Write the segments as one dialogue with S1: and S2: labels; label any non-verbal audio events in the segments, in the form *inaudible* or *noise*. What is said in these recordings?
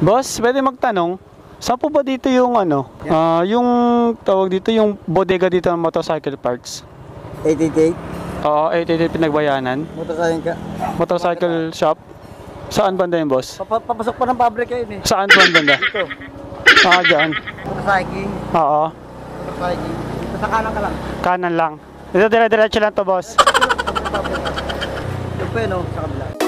S1: Boss, pwede magtanong, saan po ba dito yung ano, ah, yung tawag dito, yung bodega dito ng motorcycle parts?
S2: 888,
S1: Oo, 888 pinagbayanan.
S2: motorcycle ka.
S1: Motorcycle shop. Saan banda yun, boss?
S2: Papa- papasok pa ng pabrika yun eh.
S1: Saan po ang banda? *laughs*
S2: Ito,
S1: Ah, dyan.
S2: motorcycle,
S1: Oo,
S2: motorcycle. Ito sa kanan ka lang.
S1: kanan lang. Dito dire-diretso lang to, boss.
S2: Yung pa oh, sa kabila.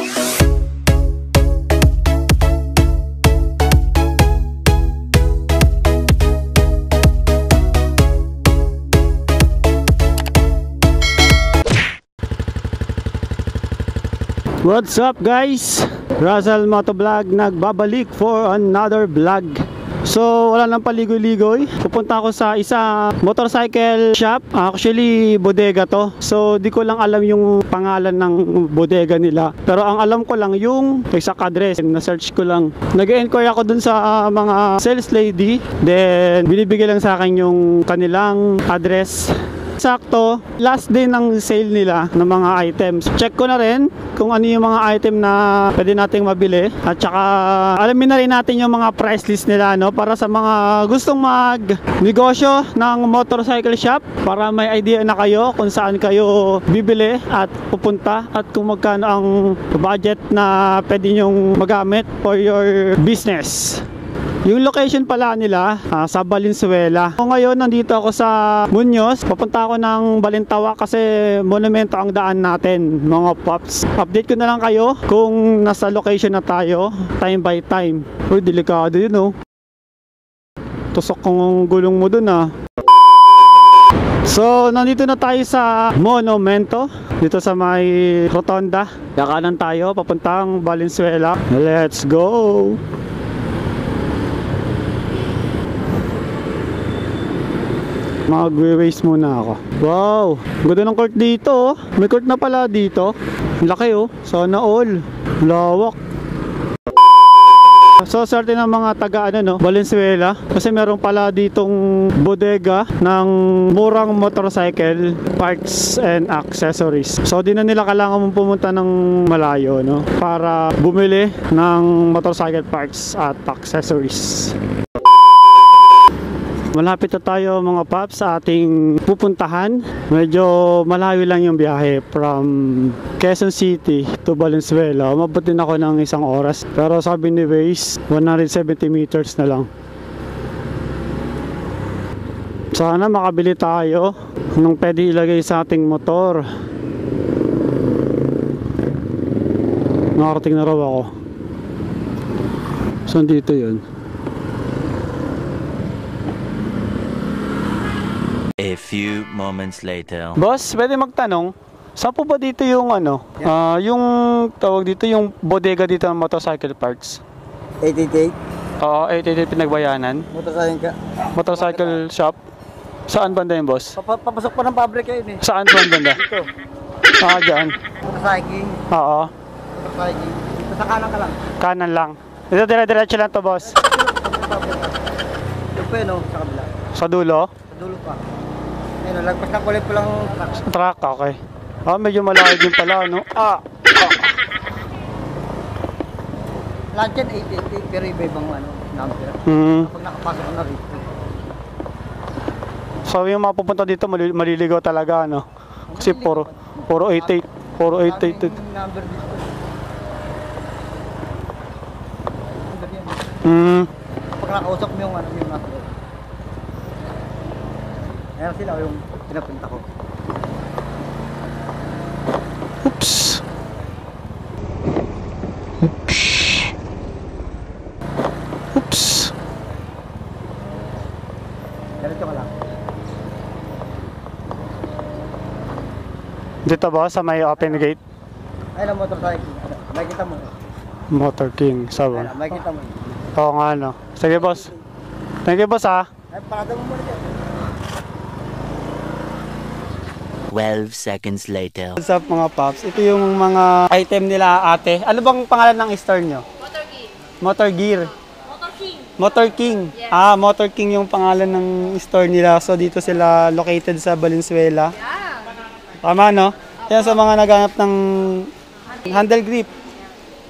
S1: What's up guys? Russell Motovlog nagbabalik for another vlog. So wala nang paligoy-ligoy. Pupunta ako sa isa motorcycle shop. Actually bodega to. So di ko lang alam yung pangalan ng bodega nila. Pero ang alam ko lang yung exact address. Na-search ko lang. Nag-enquire ako dun sa ah, mga sales lady. Then binibigay lang sa akin yung kanilang address Sakto, last day ng sale nila ng mga items. Check ko na rin kung ano yung mga item na pwede nating mabili. At saka alamin na rin natin yung mga price list nila no para sa mga gustong mag negosyo ng motorcycle shop para may idea na kayo kung saan kayo bibili at pupunta at kung magkano ang budget na pwede nyong magamit for your business. Yung location pala nila ah, sa Valenzuela. O ngayon nandito ako sa Muñoz. Papunta ako ng Balintawa kasi monumento ang daan natin mga pops. Update ko na lang kayo kung nasa location na tayo time by time. Uy, delikado yun oh. Tusok kong gulong mo dun ah. So, nandito na tayo sa Monumento dito sa may Rotonda. Kakanan tayo papuntang Valenzuela. Let's go! Magwe-waste muna ako. Wow! Ganda ng court dito. oh. May court na pala dito. Laki oh. Sana all. Lawak. So, swerte ng mga taga ano, no, Valenzuela kasi meron pala ditong bodega ng murang motorcycle parts and accessories. So, di na nila kailangan mong pumunta ng malayo no, para bumili ng motorcycle parts at accessories. Malapit na tayo mga paps sa ating pupuntahan. Medyo malayo lang yung biyahe from Quezon City to Valenzuela. Umabot din ako ng isang oras. Pero sabi ni Waze, 170 meters na lang. Sana makabili tayo ng pwede ilagay sa ating motor. Nakarating na raw ako. Saan dito yun?
S3: A few moments later.
S1: Boss, pwede magtanong, saan po ba dito yung ano, ah, yung tawag dito yung bodega dito ng motorcycle parts?
S2: 888,
S1: Oo, 888 pinagbayanan.
S2: motorcycle ka.
S1: Motorcycle shop. Saan banda yun, boss?
S2: Papa- papasok pa ng pabrika yun eh.
S1: Saan po ang banda?
S2: Ito,
S1: Ah, dyan.
S2: motorcycle,
S1: Oo,
S2: motorcycle. Sa kanan ka lang.
S1: kanan lang. Dito dire-diretso lang to, boss.
S2: Pabrika. Yung pa yun sa kabila.
S1: Sa dulo.
S2: Sa dulo pa. Ayun, oh, lagpas ng kulit ko lang truck.
S1: Truck, okay. Ah, medyo malayo din pala, no? Ah,
S2: Lahat yan 888 pero iba-ibang ano, number.
S1: hmm.
S2: Kapag nakapasok ka na rito.
S1: So, yung mga pupunta dito, mali- maliligaw talaga, no? Kasi puro, puro 88. Puro 888.
S2: Daming number dito.
S1: Hmm.
S2: Pag nakausap mo yung ano, yung number. Ayan sila yung pinapunta ko.
S1: Oops. Oops.
S2: Ganito ka lang.
S1: Dito ba sa may open gate?
S2: Ayun ang motorcycle. Ano, Makikita mo.
S1: Motor King,
S2: Ayun,
S1: sabi.
S2: makikita mo.
S1: Oo nga no. Sige boss. Thank you boss ah.
S2: Ay, parada mo muna dyan.
S3: 12 seconds later.
S1: What's up mga paps? Ito yung mga item nila ate. Ano bang pangalan ng store nyo?
S4: Motor King.
S1: Motor Gear.
S4: Motor King.
S1: Motor King.
S4: Yes.
S1: Ah, Motor King yung pangalan ng store nila. So dito sila located sa Valenzuela.
S4: Yeah.
S1: Tama no? Yan sa mga naghanap ng handle grip.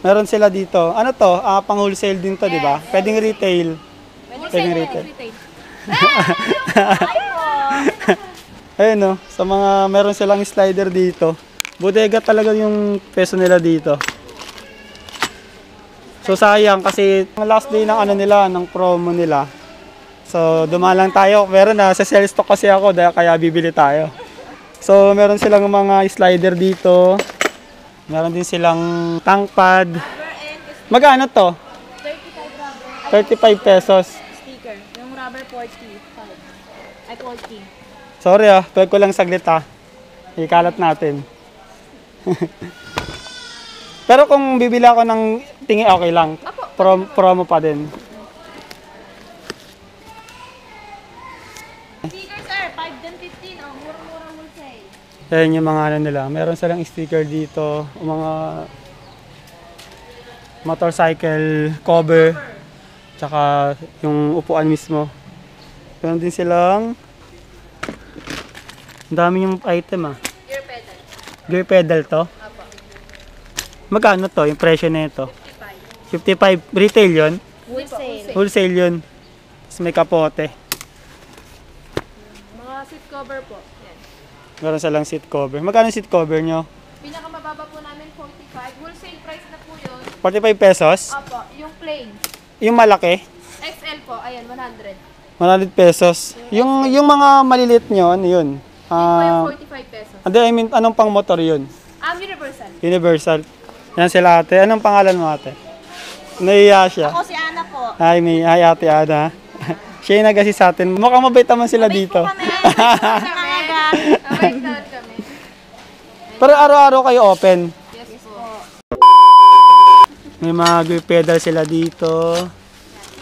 S1: Meron sila dito. Ano to? Ah, pang wholesale din to, di ba? Pwedeng retail. Pwedeng retail. *laughs* Ayun no, sa mga meron silang slider dito. Bodega talaga yung peso nila dito. So sayang kasi last day ng ano nila, ng promo nila. So dumalang tayo, pero na sa sales stock kasi ako dahil kaya bibili tayo. So meron silang mga slider dito. Meron din silang tank pad. Magkano to? 35 pesos.
S4: sticker. Yung rubber 45. Ay, 40.
S1: Sorry ah, pwede ko lang saglit ah. Ikalat natin. *laughs* Pero kung bibili ako ng tingi okay lang. Prom- promo pa din.
S4: Sticker, sir. 5 then 15. Oh, mura-mura mo say.
S1: Yan yung mga ano nila. Meron silang sticker dito. o Mga motorcycle cover. Tsaka yung upuan mismo. Meron din silang ang dami yung item ah.
S4: Gear pedal.
S1: Gear pedal to.
S4: Apo.
S1: Magkano to? Yung presyo na ito?
S4: 55.
S1: 55. Retail yon
S4: Wholesale.
S1: Wholesale yun. Tapos may kapote.
S4: Mga seat cover po. Yan.
S1: Meron silang seat cover. Magkano seat cover nyo?
S4: Pinakamababa po namin 45. Wholesale price na po yun.
S1: 45 pesos.
S4: Apo. Yung plain.
S1: Yung malaki,
S4: XL po. Ayan, 100.
S1: 100 pesos. Yung yung mga maliliit nyo, ano yun?
S4: Po yung
S1: Ah,
S4: 45 pesos.
S1: hindi, I mean, anong pang motor yun?
S4: Um, universal.
S1: Universal. Yan sila ate. Anong pangalan mo ate? Naiya siya.
S4: Ako si Ana po.
S1: Hi, may, hi ate Ana. *laughs* siya yung nag sa atin. Mukhang mabait naman sila dito.
S4: Abay down *laughs* kami.
S1: Pero araw-araw kayo open.
S4: Yes po.
S1: May mga pedal sila dito.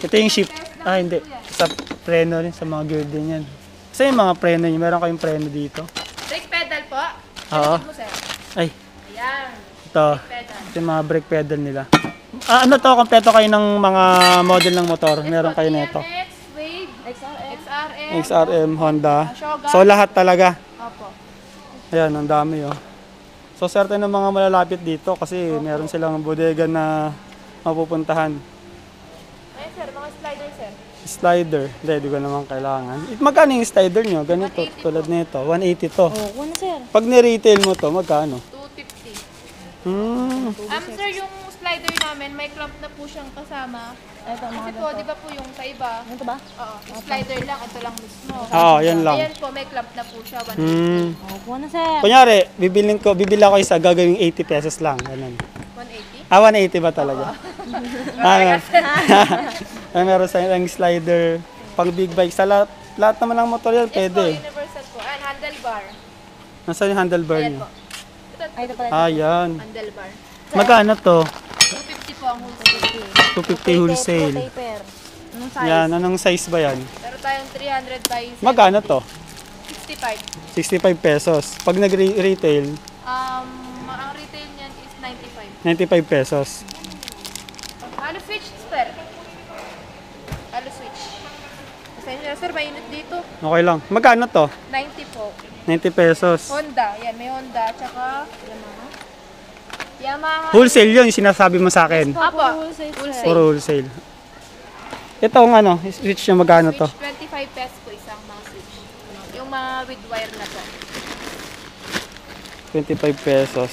S1: Ito yung shift. Ah, hindi. Sa preno rin. Sa mga gear din yan. Sa yung mga preno nyo. Meron kayong preno dito.
S4: Brake pedal po.
S1: Oo.
S4: Mo, sir?
S1: Ay,
S4: Ayan.
S1: ito.
S4: Pedal.
S1: Ito yung mga brake pedal nila. Ah, ano to? Kompleto kayo ng mga model ng motor. Meron kayo nito.
S4: Wave, XRM, XRM,
S1: XRM, Honda.
S4: Shogun.
S1: So lahat talaga.
S4: Opo.
S1: Ayan, ang dami oh. So swerte ng mga malalapit dito kasi meron silang bodega na mapupuntahan.
S4: Ayun sir, mga slider sir.
S1: Slider. Hindi, di ko naman kailangan. Magkano yung slider nyo? Ganito, tulad nito. 180 to.
S4: Oh, kuno sir.
S1: Pag ni-retail mo to, magkano?
S4: 250.
S1: Hmm.
S4: Um, sir, yung slider namin, may clamp na po siyang kasama. Ito, mga Kasi po, di ba po yung sa iba? Ito ba? Oo, yung slider lang, ito lang mismo.
S1: Oo, yan lang.
S4: Ayan po, may clamp na po siya. 150.
S1: Hmm.
S4: Oh, kuno sir.
S1: Kunyari, bibilin ko, bibili ako isa, gagawing 80 pesos lang. Ganun.
S4: 180?
S1: Ah, 180 ba talaga? ah, *laughs* *laughs* ah, meron sa yung slider. Pang big bike. Sa lahat, lahat naman ng motor yan,
S4: po,
S1: pwede.
S4: universal po. Ayan, handlebar.
S1: Nasaan yung handlebar
S4: Ayan
S1: nyo?
S4: po. Ito, Ay, ito pala.
S1: Ah, yan.
S4: Handlebar.
S1: Magkano to?
S4: 250 po ang wholesale.
S1: 250 wholesale.
S4: Taper. Anong size?
S1: Yan, anong size ba yan?
S4: Meron tayong 300 by
S1: Magkano to?
S4: 65.
S1: 65 pesos. Pag nag-retail,
S4: Um, ang retail niyan is 95.
S1: 95 pesos.
S4: Halo switch, sir. Halo switch. Pasensya na, sir, mainit dito.
S1: Okay lang. Magkano to?
S4: 90 po.
S1: 90 pesos.
S4: Honda, yan, may Honda. Tsaka, Yamaha. Yamaha.
S1: Wholesale yun, yung sinasabi mo sa akin.
S4: Apo, wholesale.
S1: Puro wholesale. Itong ano, switch nyo magkano to?
S4: Switch, 25 pesos po isang mga switch. Yung mga with wire na po.
S1: 25 pesos.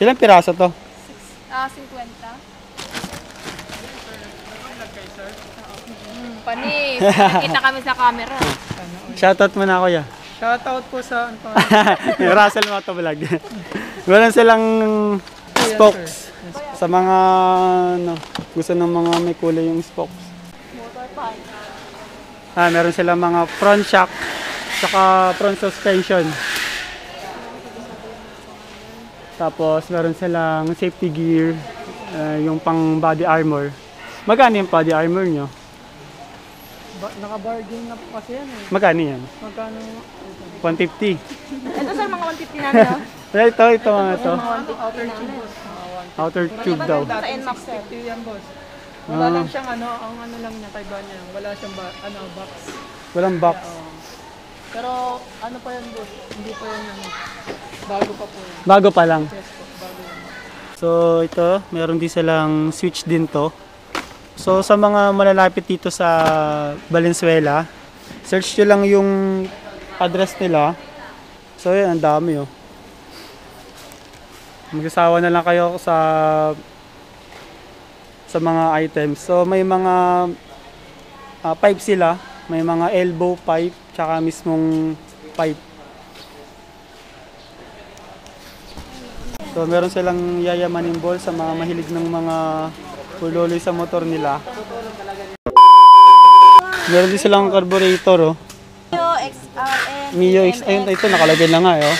S1: Ilang piraso to?
S4: Ah, 50. Panis. Nakita kami sa camera.
S1: Shoutout mo na kuya.
S2: Shoutout po sa ano, *laughs*
S1: Russell Moto Vlog. Meron silang spokes sa mga ano, gusto ng mga may kulay yung spokes.
S4: Motor.
S1: Ah, meron silang mga front shock saka front suspension. Tapos meron silang safety gear, eh, yung pang body armor. Magkano yung body armor nyo?
S2: Ba, naka-bargain na po kasi yan eh.
S1: Magkano yan?
S2: Magkano?
S1: 150.
S4: Ito sir, mga 150 namin? *laughs*
S1: Well, ito, ito mga to.
S2: Outer tube boss.
S1: Outer tube daw.
S2: Dati
S4: NMAX, sir.
S2: 650 yan boss. Wala
S1: Ah.
S2: lang siyang ano, ang ano lang niya, kay niya. Wala siyang ba, ano, box.
S1: Walang box.
S2: Pero ano pa yan boss? Hindi pa yan ano. Bago pa po yan.
S1: Bago pa lang.
S2: Yes po, bago yan.
S1: So ito, meron din silang switch din to. So sa mga malalapit dito sa Valenzuela, search nyo lang yung address nila. So yun, ang dami oh. Magsasawa na lang kayo sa sa mga items. So may mga ah, pipe sila, may mga elbow pipe, tsaka mismong pipe. So meron silang yayamanin ball sa mga mahilig ng mga uloloy sa motor nila. Meron din silang carburetor oh.
S5: Mio, XRM,
S1: Mio X, ayun ito nakalagay na nga oh.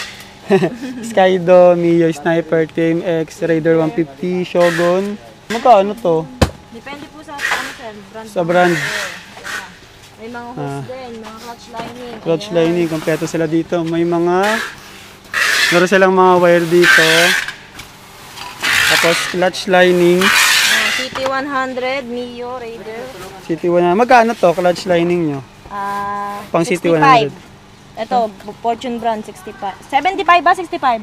S1: *laughs* Skydo, Mio Sniper, Team X, Raider 150, Shogun. Magkano to?
S5: Depende po sa ano sir, brand.
S1: Sa brand.
S5: May mga hose
S1: Ah.
S5: din, mga clutch lining.
S1: Clutch
S5: Ayan.
S1: lining, kompleto sila dito. May mga meron silang mga wire dito. Tapos clutch lining,
S5: Ah, CT100, Mio, Raider.
S1: City 100. Magkano to clutch lining nyo?
S5: Ah,
S1: Pang City
S5: 65.
S1: 100.
S5: Ito, Fortune brand, 65. 75 ba? 65?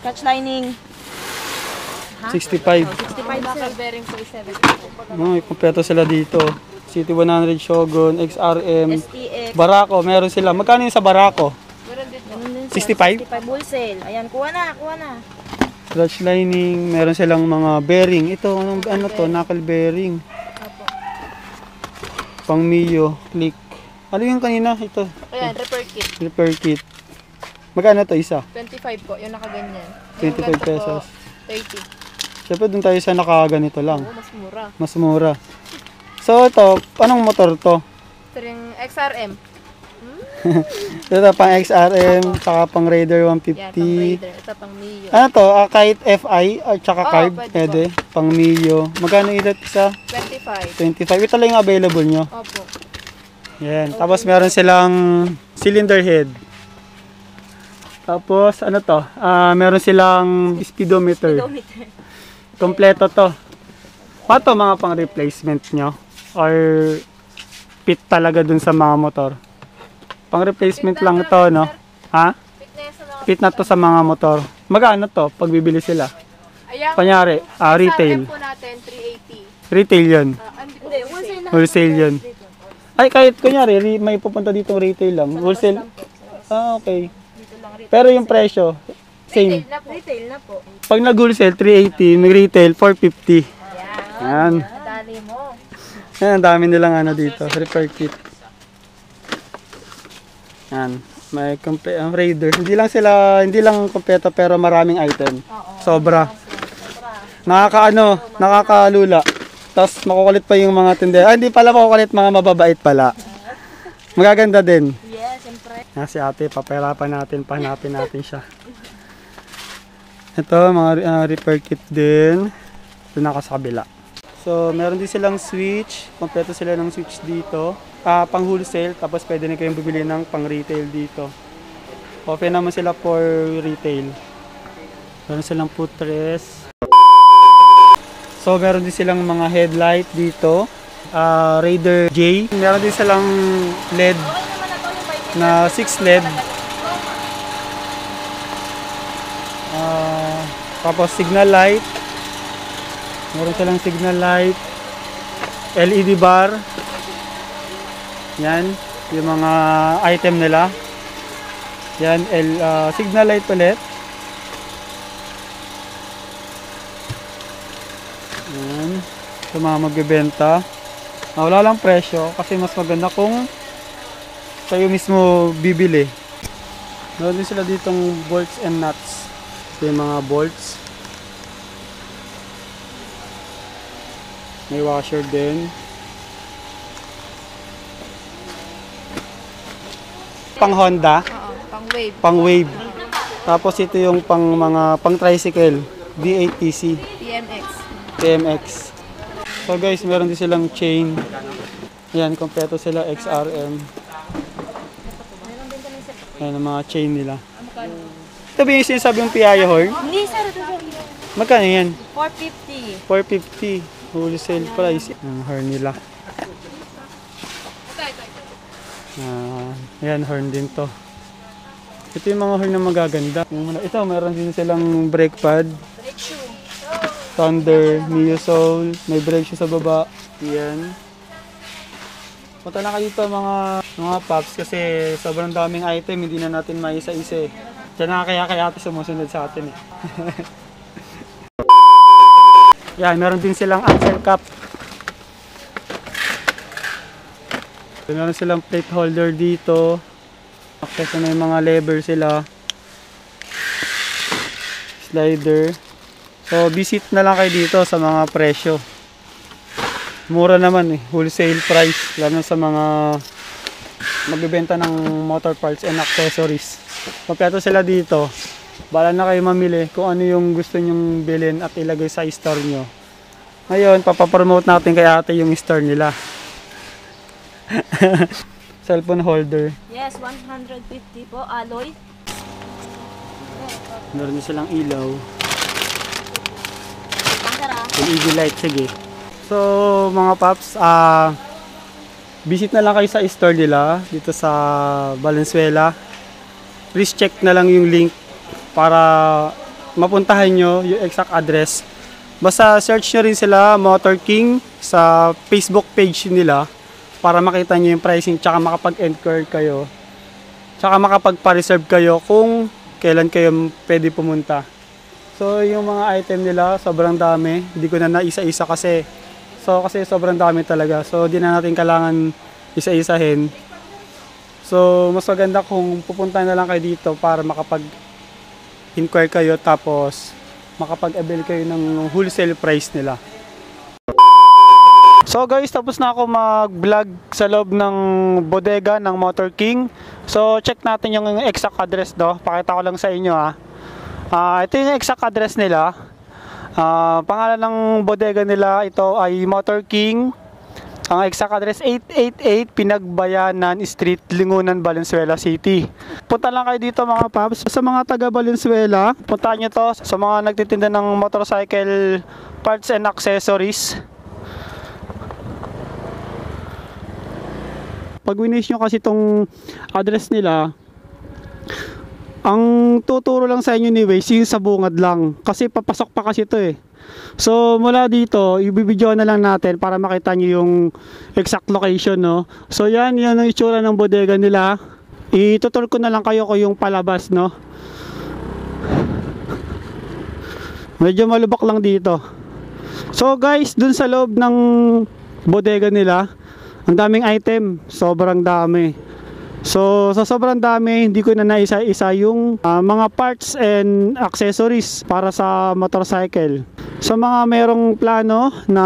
S5: Clutch lining.
S1: 65.
S5: 65 ba?
S4: Bearing po is 70 po.
S1: May kompleto sila dito. City 100 Shogun, XRM,
S5: STX.
S1: Barako, meron sila. Magkano yung sa Barako?
S4: Meron din po.
S5: Ganun din, sir.
S1: 65?
S5: 65 wholesale. Ayan, kuha na, kuha na.
S1: Clutch lining, meron silang mga bearing. Ito, anong, ano to? Knuckle bearing. Pang Mio, click. Ano yung kanina? Ito,
S4: Ayan, repair kit.
S1: repair kit. Magkano to isa?
S4: 25 po, yung nakaganyan.
S1: 25
S4: Yung ganito po,
S1: pesos.
S4: 30.
S1: Siyempre, dun tayo sa nakaganito lang.
S4: Oo, mas mura.
S1: Mas mura. So, ito, anong motor to?
S4: Ito XRM. *laughs*
S1: Ito, pang XRM, saka pang Raider
S4: Yan, pang
S1: 150.
S4: Raider. Ito pang Mio.
S1: Ano to? Ah, kahit FI at saka
S4: Oo,
S1: carb,
S4: pwede
S1: pwede. Pang Mio. Magkano ito isa?
S4: 25.
S1: 25. Ito lang yung available nyo.
S4: Opo.
S1: Yan. Tapos meron silang cylinder head. Tapos ano to? Ah, meron silang speedometer.
S5: Kilometer.
S1: Kompleto to. Pato mga pang replacement nyo? Or fit talaga dun sa mga motor? Pang replacement lang to, no? Ha? Fit na to sa mga motor. Magkano to pag bibili sila?
S4: Ayan,
S1: Kunyari, ah, retail.
S4: Po natin, 380.
S1: Retail yun.
S4: Ah, hindi po
S5: Hindi,
S4: wholesale.
S1: yun. Ay, kahit kunyari, re- may pupunta dito retail lang. Wholesale. Ah, okay. Pero yung presyo, same.
S4: Retail na po.
S5: Retail na po.
S1: Pag nag-wholesale, 380. Nag-retail, 450. Yan.
S4: Dali mo.
S1: Yan, ang dami nilang ano dito. Repair kit. Yan. May komple ang Raider. Hindi lang sila, hindi lang kompleto pero maraming item. Sobra. Nakakaano, nakakalula. Tapos makukulit pa yung mga tindera. Ah, hindi pala makukulit, mga mababait pala. Magaganda din.
S5: Yes, siyempre.
S1: Yan si ate, papahirapan natin, pahanapin natin siya. Ito, mga uh, repair kit din. Ito naka sa kabila. So, meron din silang switch. Kompleto sila ng switch dito. Ah, pang wholesale, tapos pwede na kayong bumili ng pang retail dito. Open naman sila for retail. Meron silang footrest. So, meron din silang mga headlight dito. Ah, Raider J. Meron din silang LED
S5: na to yung bike.
S1: na 6 LED. Ah, tapos signal light. Meron silang signal light. LED bar. Yan, yung mga item nila. Yan, L, ah, signal light ulit. Yan. Ito mga magbebenta. Ah, wala lang presyo kasi mas maganda kung kayo mismo bibili. Meron din sila ditong bolts and nuts. Ito yung mga bolts. May washer din. Pang Honda,
S4: Oo, pang wave.
S1: pang Wave. Tapos ito yung pang mga pang tricycle, D8TC,
S4: PMX.
S1: TMX. So guys, meron din silang chain. Yan, kompleto sila XRM. Yan ang mga chain nila. Ito ba yung sinasabi yung Piaggio horn?
S5: Hindi, sir. Ito, sir.
S1: Magkano yan?
S5: 450.
S1: 450 wholesale price ang horn nila. Ah, yan horn din to. Ito yung mga horn na magaganda. Ito, meron din silang brake pad. Thunder, Mio Soul, may brake siya sa baba. Yan. Punta na kayo dito mga mga paps kasi sobrang daming item, hindi na natin maisa-isa eh. Diyan na kaya kaya ate sumusunod sa atin eh. *laughs* Yan, meron din silang axle cap. Meron silang plate holder dito. Na yung mga lever sila. Slider. So, visit na lang kayo dito sa mga presyo. Mura naman eh. Wholesale price. Lalo sa mga magbebenta ng motor parts and accessories. Kompleto sila dito. Bala na kayo mamili kung ano yung gusto nyong bilhin at ilagay sa store nyo. Ngayon, papapromote natin kay ate yung store nila. *laughs* Cellphone holder.
S5: Yes, 150 po, alloy.
S1: Meron silang ilaw. LED light, sige. So, mga paps, ah visit na lang kayo sa store nila dito sa Valenzuela. Please check na lang yung link para mapuntahan nyo yung exact address. Basta search nyo rin sila, Motor King, sa Facebook page nila para makita nyo yung pricing tsaka makapag-enquire kayo. Tsaka makapagpa-reserve kayo kung kailan kayo pwede pumunta. So, yung mga item nila, sobrang dami. Hindi ko na naisa-isa kasi So, kasi sobrang dami talaga. So, di na natin kailangan isa-isahin. So, mas maganda kung pupunta na lang kayo dito para makapag-inquire kayo tapos makapag-avail kayo ng wholesale price nila. So guys, tapos na ako mag-vlog sa loob ng bodega ng Motor King. So check natin yung exact address do. Pakita ko lang sa inyo ha. Ah, ito yung exact address nila. Ah, pangalan ng bodega nila ito ay Motor King. Ang exact address 888 Pinagbayanan Street, Lingunan, Valenzuela City. Punta lang kayo dito mga paps. Sa mga taga Valenzuela, puntahan nyo to sa mga nagtitinda ng motorcycle parts and accessories. Pag winis nyo kasi itong address nila, ang tuturo lang sa inyo ni Waze yung sa bungad lang. Kasi papasok pa kasi ito eh. So mula dito, ibibidyo na lang natin para makita nyo yung exact location no. So yan, yan ang itsura ng bodega nila. Itutur ko na lang kayo ko yung palabas no. Medyo malubak lang dito. So guys, dun sa loob ng bodega nila, ang daming item, sobrang dami. So, sa sobrang dami, hindi ko na naisa-isa yung ah, mga parts and accessories para sa motorcycle. Sa mga merong plano na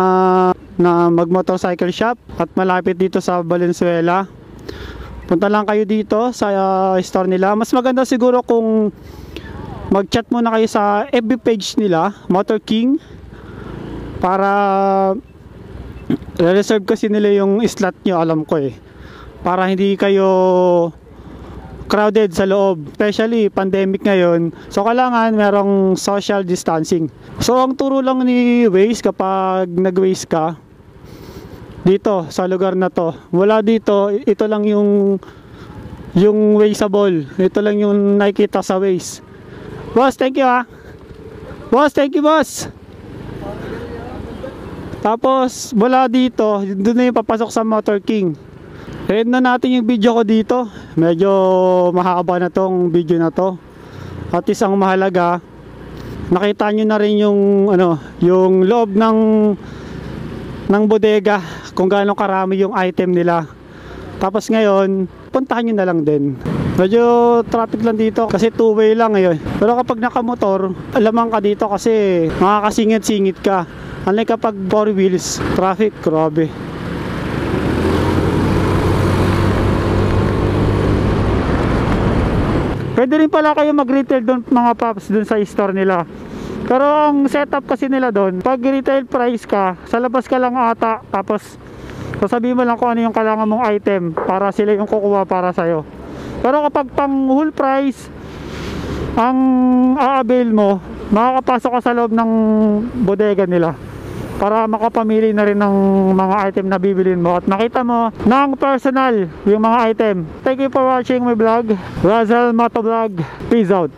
S1: na mag-motorcycle shop at malapit dito sa Valenzuela, punta lang kayo dito sa ah, store nila. Mas maganda siguro kung mag-chat muna kayo sa FB page nila, Motor King, para reserve kasi nila yung slot nyo, alam ko eh. Para hindi kayo crowded sa loob. Especially pandemic ngayon. So kailangan merong social distancing. So ang turo lang ni Waze kapag nag-Waze ka dito sa lugar na to. Wala dito ito lang yung yung Wazeable. Ito lang yung nakikita sa Waze. Boss thank you ah. Boss thank you boss tapos wala dito doon na yung papasok sa Motor King End na natin yung video ko dito. Medyo mahaba na tong video na to. At isang mahalaga, nakita nyo na rin yung ano, yung loob ng ng bodega kung gaano karami yung item nila. Tapos ngayon, puntahan nyo na lang din. Medyo traffic lang dito kasi two way lang ngayon. Pero kapag nakamotor, alamang ka dito kasi makakasingit-singit ka. Unlike kapag four wheels, traffic, grabe. Pwede rin pala kayo mag-retail doon mga paps doon sa store nila. Pero ang setup kasi nila doon, pag retail price ka, sa labas ka lang ata, tapos sasabihin mo lang kung ano yung kailangan mong item para sila yung kukuha para sa'yo. Pero kapag pang whole price, ang a-avail mo, makakapasok ka sa loob ng bodega nila para makapamili na rin ng mga item na bibilin mo at makita mo ng personal yung mga item. Thank you for watching my vlog. Razel Motovlog. Peace out.